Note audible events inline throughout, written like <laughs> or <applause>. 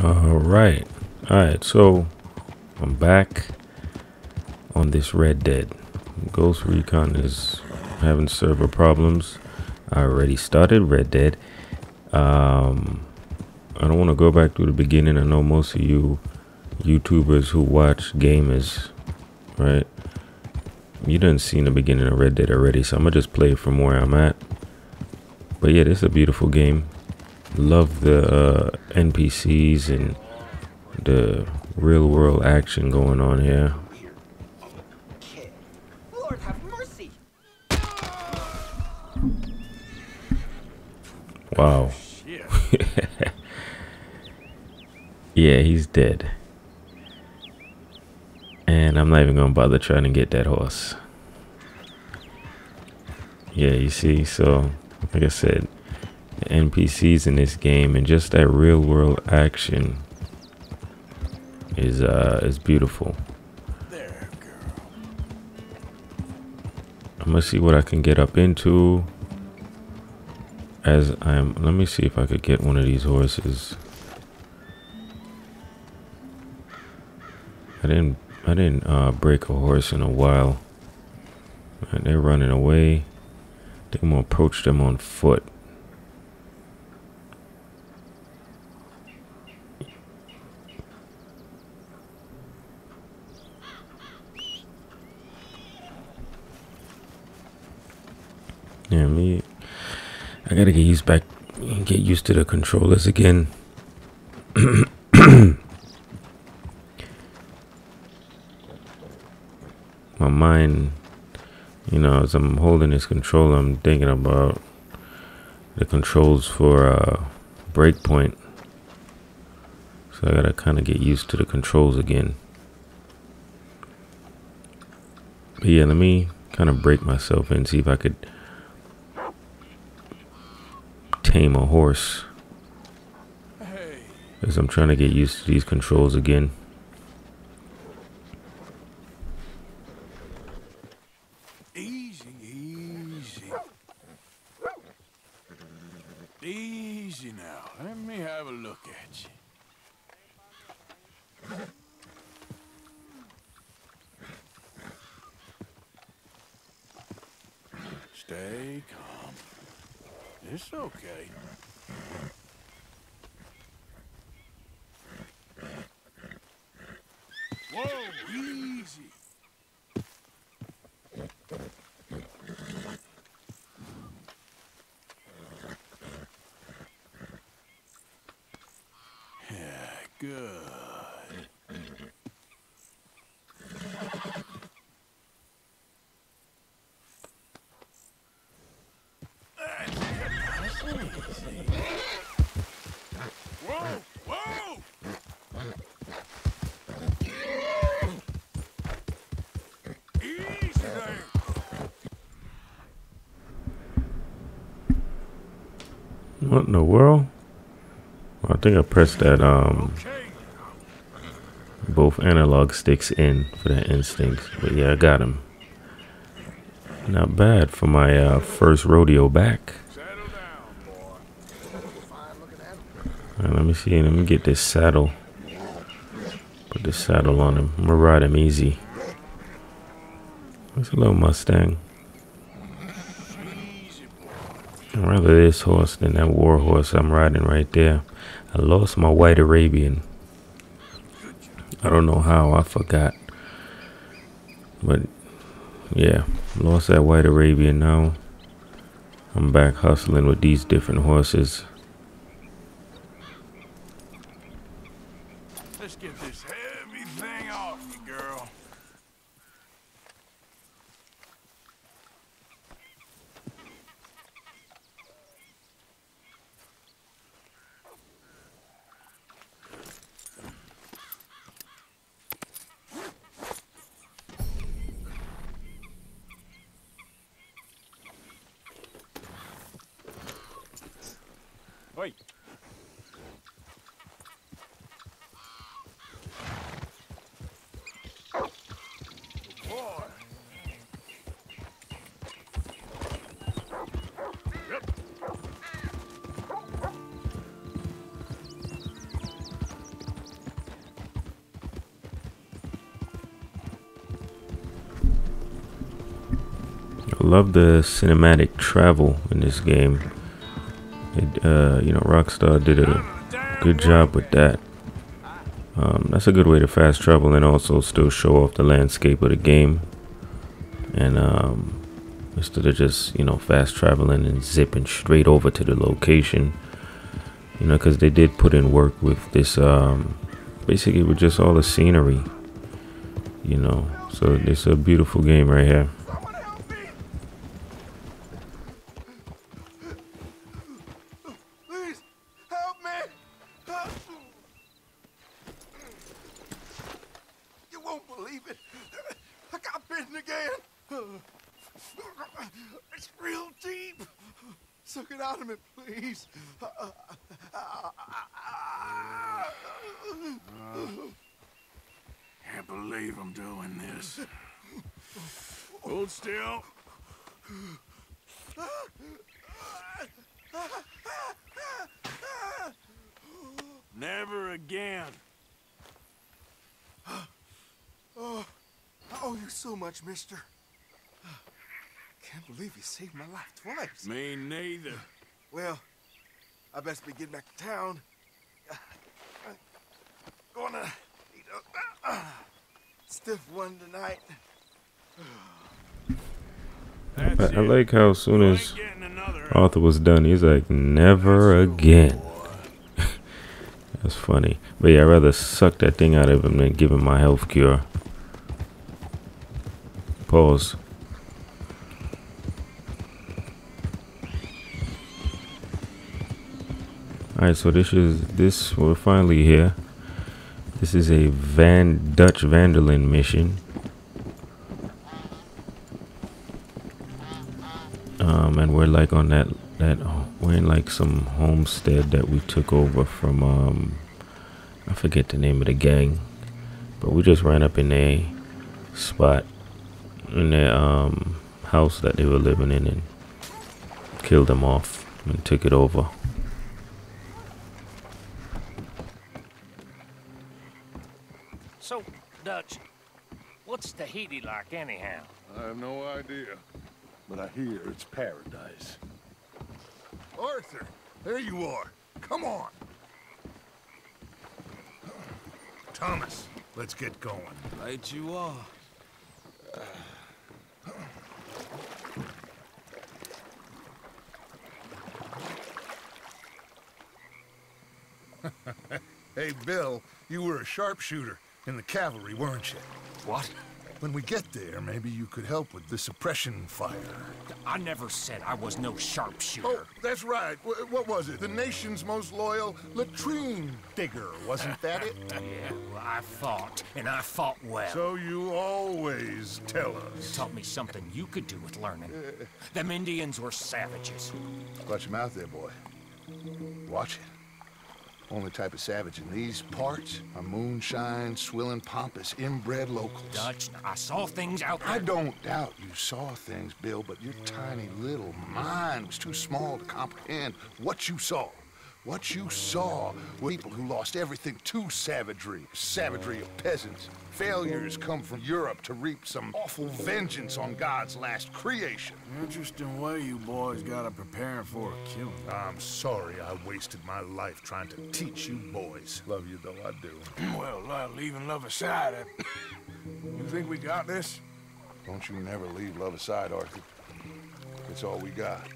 All right. All right. So I'm back on this Red Dead. Ghost Recon is having server problems. I already started Red Dead. Um, I don't want to go back to the beginning. I know most of you YouTubers who watch gamers, right? You didn't see the beginning of Red Dead already, so I'm gonna just play from where I'm at. But yeah, this is a beautiful game love the uh, NPCs and the real world action going on here. Lord have mercy. Wow. <laughs> yeah, he's dead. And I'm not even gonna bother trying to get that horse. Yeah, you see, so like I said, NPCs in this game and just that real world action is uh is beautiful. There. I'm gonna see what I can get up into as I'm let me see if I could get one of these horses. I didn't I didn't uh, break a horse in a while. And they're running away. I think I'm gonna approach them on foot. Yeah, me. I gotta get used back, get used to the controllers again. <clears throat> My mind, you know, as I'm holding this controller, I'm thinking about the controls for uh, breakpoint. So I gotta kind of get used to the controls again. But yeah, let me kind of break myself and see if I could tame a horse as I'm trying to get used to these controls again. easy, easy. Easy now. Let me have a look at you. Stay calm. It's okay. Whoa, easy. Yeah, good. That's easy. What in the world? I think I pressed that um both analog sticks in for that instinct. But yeah, I got him. Not bad for my uh, first rodeo back. Settle down, boy. All right, let me see. Let me get this saddle. Put the saddle on him. I'm gonna ride him easy. It's a little Mustang. I'd rather this horse than that war horse I'm riding right there. I lost my white Arabian. I don't know how. I forgot. But yeah, lost that white Arabian now. I'm back hustling with these different horses. Love the cinematic travel in this game. It, uh, you know, Rockstar did a good job with that. Um, that's a good way to fast travel and also still show off the landscape of the game. And um, instead of just you know fast traveling and zipping straight over to the location, you know, because they did put in work with this. Um, basically, with just all the scenery. You know, so it's a beautiful game right here. Please, help me! You won't believe it. I got bitten again. It's real deep. Suck it out of me, please. Can't believe I'm doing this. Hold still. Never again. oh, I owe you so much, mister. Can't believe you saved my life twice. Me neither. Well, I best be getting back to town. <sighs> Gonna need a <sighs> stiff one tonight. That's I, I it. like how as soon as ain't getting another. Arthur was done, he's like, never again. <laughs> That's funny. But yeah, I'd rather suck that thing out of him than give him my health cure. Pause. Alright, so this is this we're finally here. This is a Van Dutch van der Linde mission. Um, and we're like on that that we're in like some homestead that we took over from um, I forget the name of the gang, but we just ran up in a spot in their um house that they were living in and killed them off and took it over. So, Dutch, what's Tahiti like anyhow? I have no idea, but I hear it's paradise. Arthur, there you are. Come on. Thomas, let's get going. Right you are. <laughs> Hey, Bill, you were a sharpshooter in the cavalry, weren't you? What? When we get there, maybe you could help with the suppression fire. I never said I was no sharpshooter. Oh, that's right. Wh- what was it? The nation's most loyal latrine digger, wasn't that it? <laughs> Yeah, well, I fought, and I fought well. So you always tell us. You Taught me something you could do with learning. Them Indians were savages. Watch your mouth there, boy. Watch it. Only type of savage in these parts are moonshine, swilling, pompous, inbred locals. Dutch, I saw things out there. I don't doubt you saw things, Bill, but your tiny little mind was too small to comprehend what you saw. What you saw were people who lost everything to savagery. Savagery of peasants. Failures come from Europe to reap some awful vengeance on God's last creation. Interesting way you boys got to prepare for a killing. I'm sorry I wasted my life trying to teach you boys. Love you though, I do. <clears throat> Well, uh, leaving love aside, uh, you think we got this? Don't you never leave love aside, Arthur. It's all we got.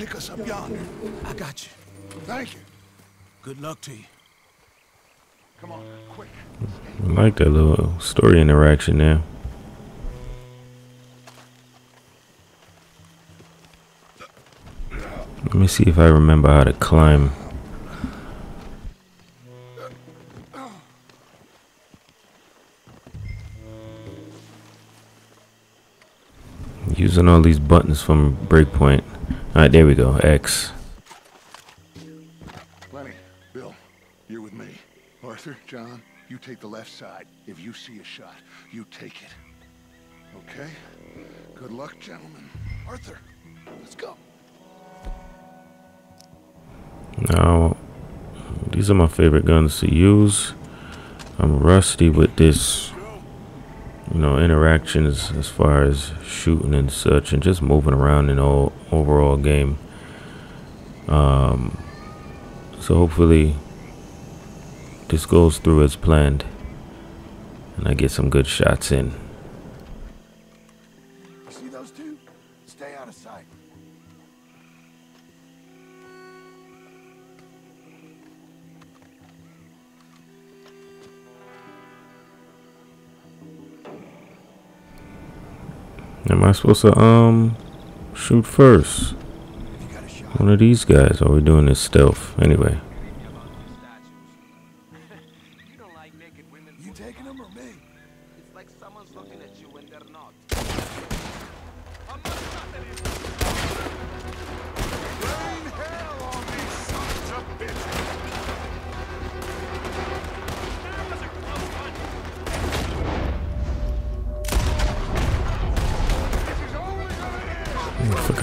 Pick us up yonder? I got you. Thank you. Good luck to you. Come on, quick. I like that little story interaction there. Let me see if I remember how to climb. Using all these buttons from Breakpoint. Alright, there we go. X. Lenny, Bill, you're with me. Arthur, John, you take the left side. If you see a shot, you take it. Okay? Good luck, gentlemen. Arthur, let's go. Now, These are my favorite guns to use. I'm rusty with this, you know, interactions as far as shooting and such, and just moving around in all overall game. Um, so hopefully this goes through as planned, and I get some good shots in. Am I supposed to um shoot first? You got a shot. One of these guys. Are we doing this stealth? Anyway,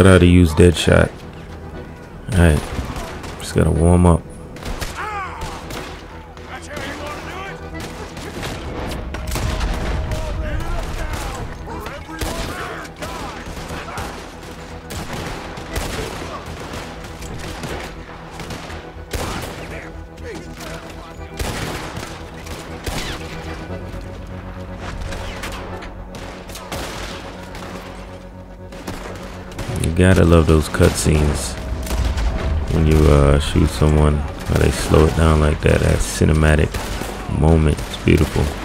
I forgot to use Deadshot. Alright, just gotta warm up. Gotta love those cutscenes when you uh, shoot someone. They slow it down like that. That cinematic moment. It's beautiful.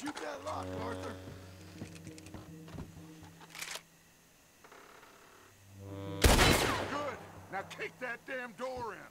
Shoot that lock, uh, Arthur. Uh. Good. Now kick that damn door in.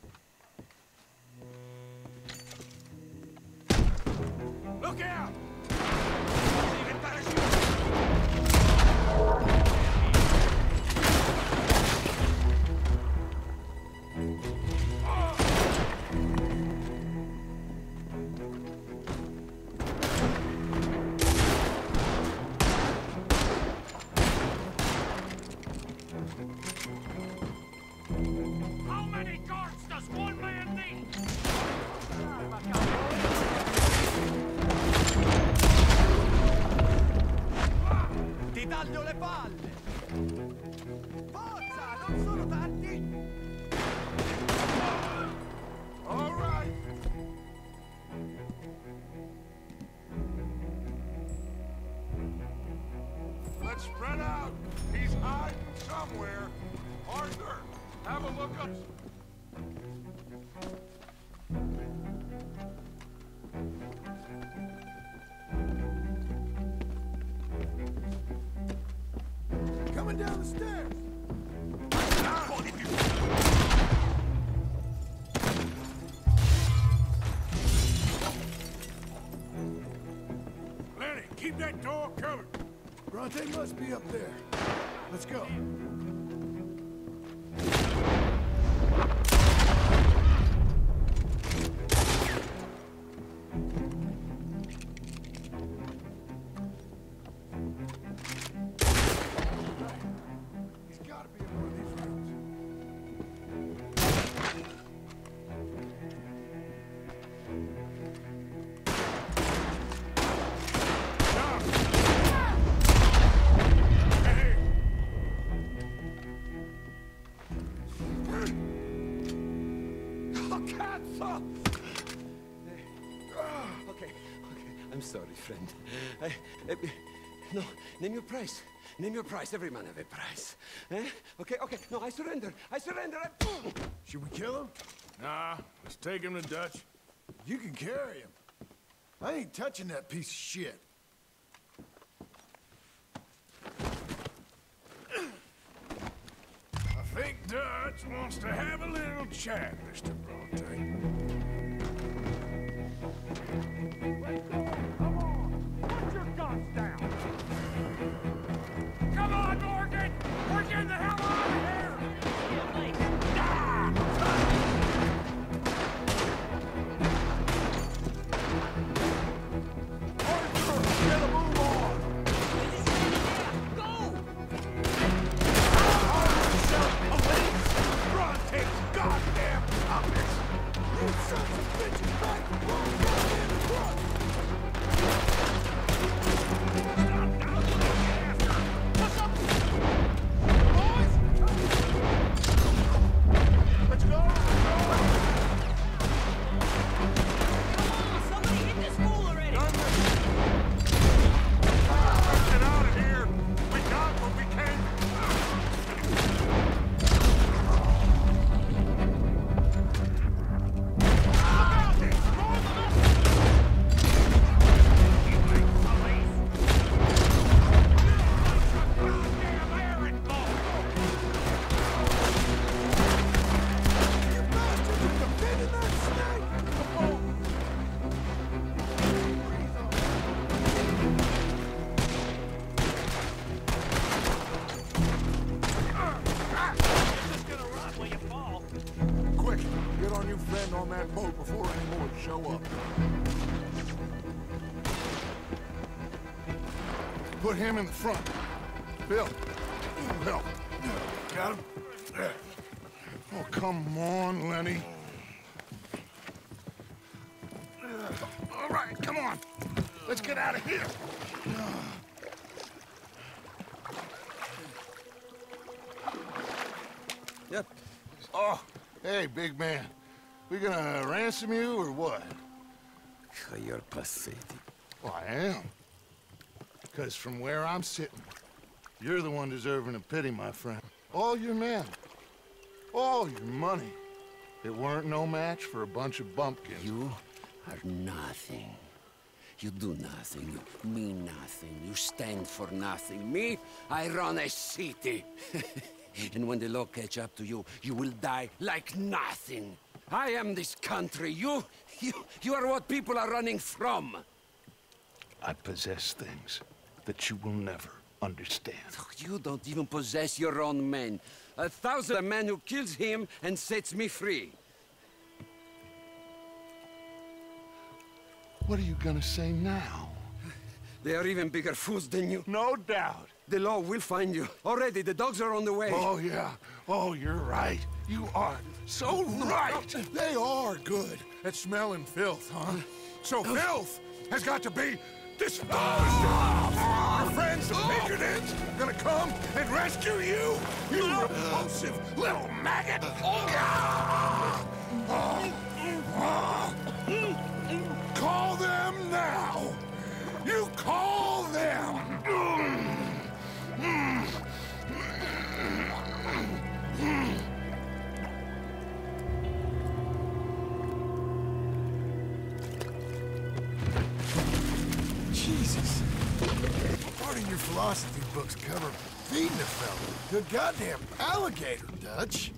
Spread out. He's hiding somewhere. Arthur, have a look up. Coming down the stairs. Bronte must be up there. Let's go. Friend. I, I, no, name your price. Name your price. Every man have a price. Eh? Okay, okay. No, I surrender. I surrender. I... Should we kill him? Nah, let's take him to Dutch. You can carry him. I ain't touching that piece of shit. I think Dutch wants to have a little chat, Mr. Bronte. New friend on that boat before any more show up. Put him in the front. Bill, help. Got him? Oh, come on, Lenny. All right, come on. Let's get out of here. Yep. Oh, hey, big man. We gonna ransom you or what? You're pathetic. Well, I am. Because from where I'm sitting, you're the one deserving of pity, my friend. All your men, all your money, it weren't no match for a bunch of bumpkins. You are nothing. You do nothing. You mean nothing. You stand for nothing. Me, I run a city. <laughs> and when the law catch up to you, you will die like nothing. I am this country. You, you, you are what people are running from. I possess things that you will never understand. Oh, you don't even possess your own men. A thousand a man who kills him and sets me free. What are you gonna say now? They are even bigger fools than you. No doubt. The law will find you. Already, the dogs are on the way. Oh, yeah. Oh, you're right. You are so right. They are good at smelling filth, huh? So oh. filth has got to be disposed of. Ah! Your friends, the ah! Pinkertons, gonna come and rescue you. You ah! repulsive little maggot. Oh, call them now. You call them. Philosophy books cover feeding a fella a goddamn alligator, Dutch.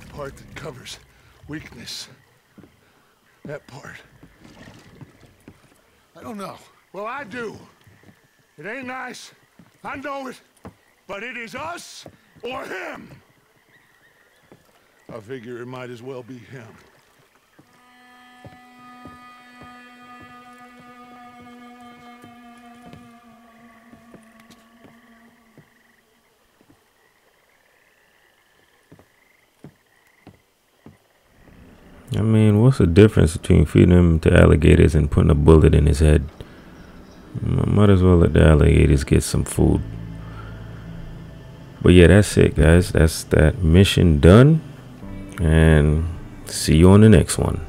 The part that covers weakness. That part. I don't know. Well, I do. It ain't nice. I know it. But it is us or him. I figure it might as well be him. I mean, the difference between feeding him to alligators and putting a bullet in his head? Might as well let the alligators get some food. But yeah, that's it, guys. That's that mission done. And see you on the next one.